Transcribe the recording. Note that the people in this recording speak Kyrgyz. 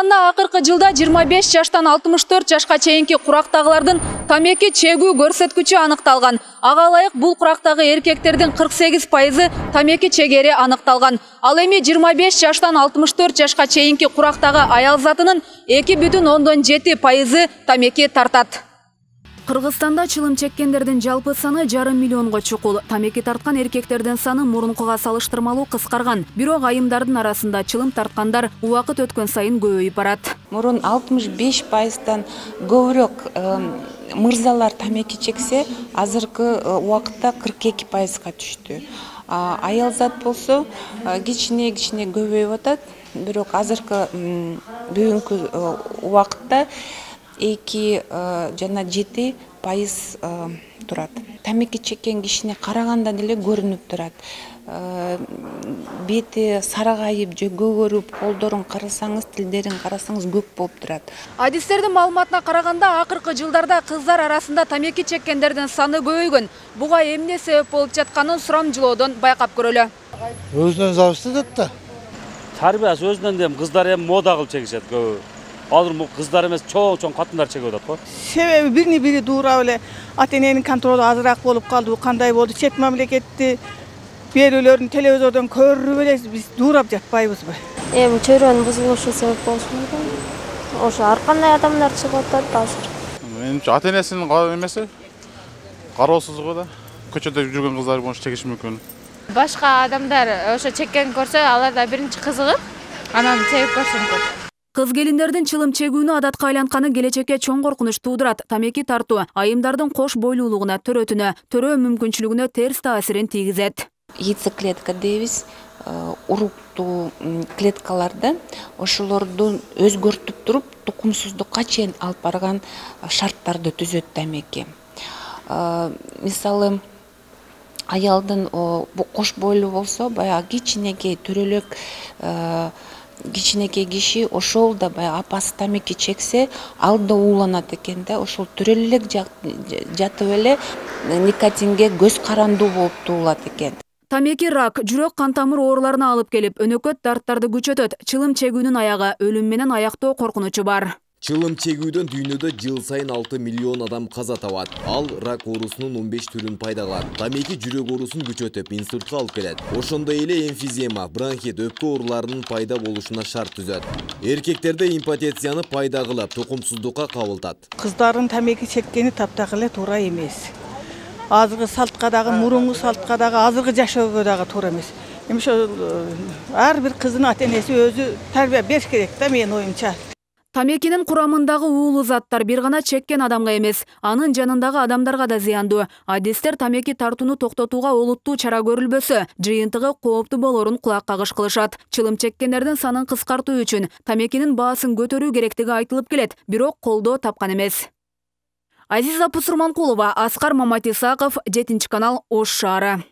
кыргызстанда акыркы жылда жыйырма беш жаштан алтымыш төрт жашка чейинки курактагылардын тамеки чегүү көрсөткүчү аныкталган. Ага ылайык бул курактагы эркектердин кырк сегиз пайызы тамеки чегери аныкталган. Ал эми жыйырма беш жаштан алтымыш төрт жашка чейинки курактагы аял затынын эки бүтүн ондон жети пайызы тамеки тартат кыргызстанда чылым чеккендердин жалпы саны жарым миллионго чукул. Тамеки тарткан эркектердин саны мурункуга салыштырмалуу кыскарган. Бирок айымдардын арасында чылым тарткандар убакыт өткөн сайын көбөйүп барат. Мурун алтымыш беш пайыздан көбүрөөк мырзалар тамеки чексе азыркы э, убакытта кырк эки пайызга түштү. Аял зат болсо э, кичине кичине көбөйүп атат. Бирок азыркы бүгүнкү э, убакытта эки э, жана жети пайыз э, турат. Тамеки чеккен кишини карагандан эле көрүнүп турат. Э, бети саргайып же көгөрүп колдорун карасаңыз тилдерин карасаңыз көк болуп турат. Адистердин маалыматына караганда акыркы жылдарда кыздар арасында тамеки чеккендердин саны көбөйгөн буга эмне себеп болуп жатканын сурамжылоодон байкап көрөлү. Өзүнөн зависит этет да тарбиясы өзүнөн эми кыздар эми мода кылып чегишет көбү азыр бул кыздар эмес чоң чоң катындар чегип атат го себеби биrini бири дуурап эле ата эненин контролу азыраак болуп калдыбы кандай болду чет мамлекетти берүүлөрүн телевизордон көрүп эле биз дуурап жатпайбызбы эми чөйрөнүн бузулушу себеп болушу мүмкүн ошо ар кандай адамдар чыгып атат азыр менимче ата энесинин эмеси кароосуздугу да көчөдө жүргөн кыздар может чегиши мүмкүн башка адамдар ошо чеккенин көрсө алар да биринчи кызыгып анан чегип көрсө мүмкүн кыз келиндердин чылым чегүүнү адатка айлантканы келечекке чоң коркунуч туудурат тамеки тартуу айымдардын кош бойлуулугуна төрөтүнө төрөө мүмкүнчүлүгүнө терс таасирин тийгизет. Яйцеклетка дейбиз э, уруктуу клеткаларды ошолорду өзгөртүп туруп тукумсуздукка чейин алып барган шарттарды түзөт тамеки. Э, мисалы аялдын кош бойлуу болсо баягы кичинекей төрөлөк э, кичинекей киши ошол да баягы апасы тамеки чексе ал да ууланат экен да ошол төрөлө элек жатып эле никотинге көз карандуу болуп туулат экен. Тамеки рак жүрөк кан тамыр ооруларына алып келип өнөкөт дарттарды күчөтөт. Чылым чегүүнүн аягы өлүм менен аяктоо коркунучу бар чылым чегүүдөн дүйнөдө жыл сайын алты миллион адам каза табат. Ал рак оорусунун он беш түрүн пайда кылат тамеки жүрөк оорусун күчөтүп инсультка алып келет. Ошондой эле эмфизема бронхит өпкө ооруларынын пайда болушуна шарт түзөт. Эркектерде импотенцияны пайда кылып тукумсуздукка кабылтат. Кыздардын тамеки чеккени таптак эле туура эмес. Азыркы салтка дагы мурунку салтка дагы азыркы жашоого дагы туура эмес. Эми ошо ар бир кыздын ата энеси өзү тарбия бериш керек да менин оюмча. Тамекинин курамындагы уулуу заттар бир гана чеккен адамга эмес анын жанындагы адамдарга да зыяндуу. Адистер тамеки тартууну токтотууга олуттуу чара көрүлбөсө жыйынтыгы кооптуу болоорун кулак кагыш кылышат чылым чеккендердин санын кыскартуу үчүн тамекинин баасын көтөрүү керектиги айтылып келет бирок колдоо тапкан эмес. Азиза пусурманкулова аскар маматисаков жетинчи канал ош шаары